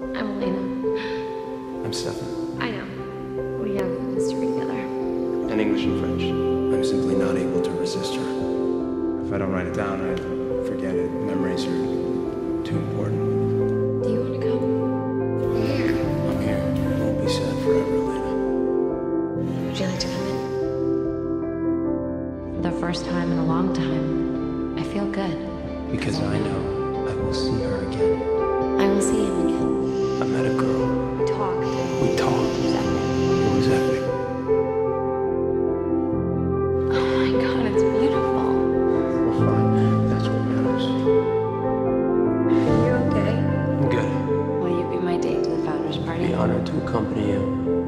I'm Elena. I'm Stefan. I know. We have history together. In English and French. I'm simply not able to resist her. If I don't write it down, I forget it. Memories are too important. Do you want to come? Here. I'm here. It won't be sad forever, Elena. Would you like to come in? For the first time in a long time, I feel good. Because I know I will see her again. I will see him again. I met a girl. We talked. We talked. Who was Effie? Oh my god, it's beautiful. We're fine. That's what matters. Are you okay? I'm good. Will you be my date to the founders party? I'd be honored to accompany you,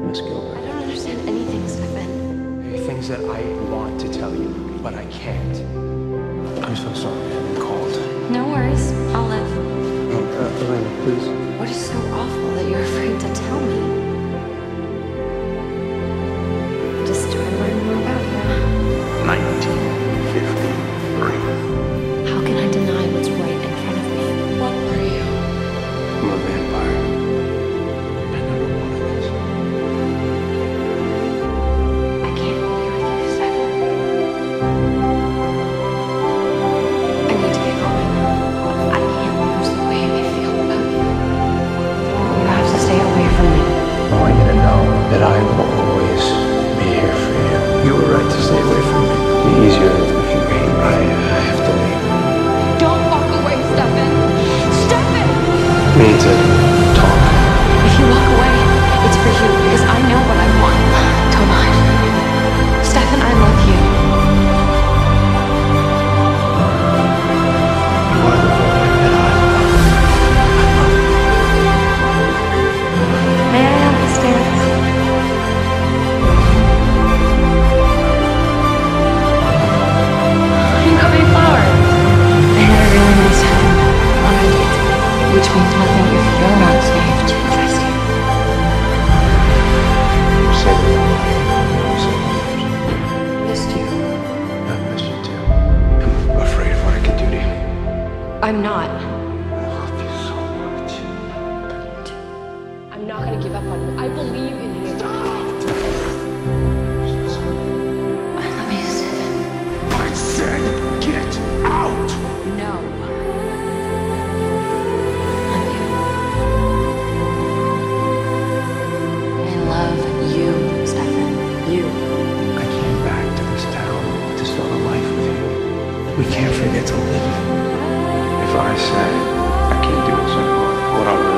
Miss Gilbert. I don't understand anything, Stefan. There are things that I want to tell you, but I can't. I'm so sorry I haven't called. No worries. I'll live. Please. What is so awful that you're afraid to tell me? Easier I'm not. I love you so much. I'm not gonna give up on you. I believe in you. I love you, Stefan. I said get out! No. Love you. I love you, Stefan. You. I came back to this town to start a life with you. We can't forget to live it. If I say I can't do it anymore, what I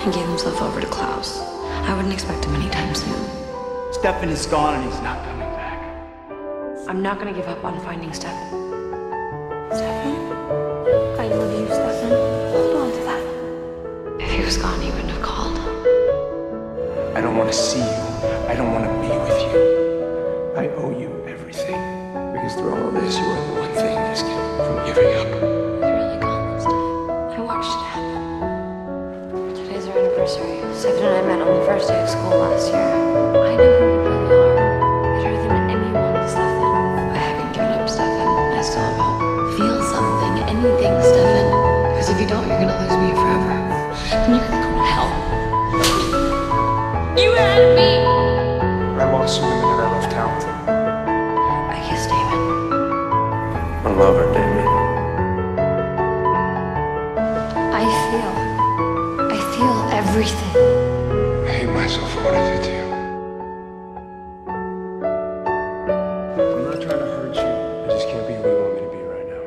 He gave himself over to Klaus. I wouldn't expect him anytime soon. Stefan is gone and he's not coming back. I'm not gonna give up on finding Stefan. Stefan? I love you, Stefan. Hold on to that. If he was gone, he wouldn't have called. I don't want to see you. I don't want to be with you. I owe you everything. Because through all of this, you are the one thing that's kept me from giving up. student I met on the first day of school last year. I know who you really are, better than anyone, Stefan. I haven't given up, Stefan. I still have hope. Feel something, anything, Stefan. Because if you don't, you're going to lose me forever. And you're going to go to hell. You had me! I lost you the minute I left town. I kissed Damon. My lover, Damon. I feel everything for what I did to you. I'm not trying to hurt you. I just can't be who you want me to be right now.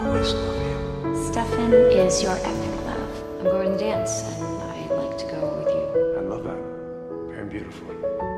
I'll always love you. Stefan is your epic love. I'm going to the dance, and I'd like to go with you. I love that. Very beautiful.